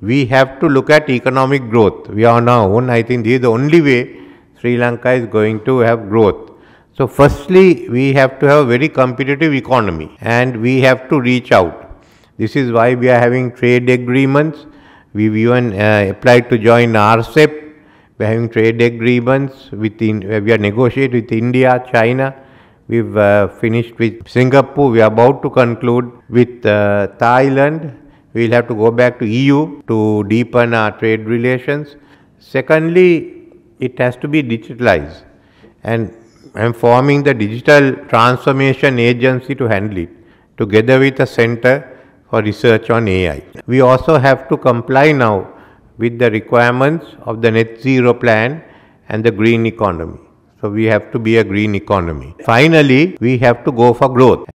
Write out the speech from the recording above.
we have to look at economic growth. We are on our own. I think this is the only way Sri Lanka is going to have growth. So, firstly, we have to have a very competitive economy and we have to reach out. This is why we are having trade agreements. We've even uh, applied to join RCEP. We're having trade agreements with in, we are negotiating with India, China. We've uh, finished with Singapore. We are about to conclude with uh, Thailand We'll have to go back to EU to deepen our trade relations. Secondly, it has to be digitalized and I'm forming the digital transformation agency to handle it together with a center for research on AI. We also have to comply now with the requirements of the net zero plan and the green economy. So we have to be a green economy. Finally, we have to go for growth.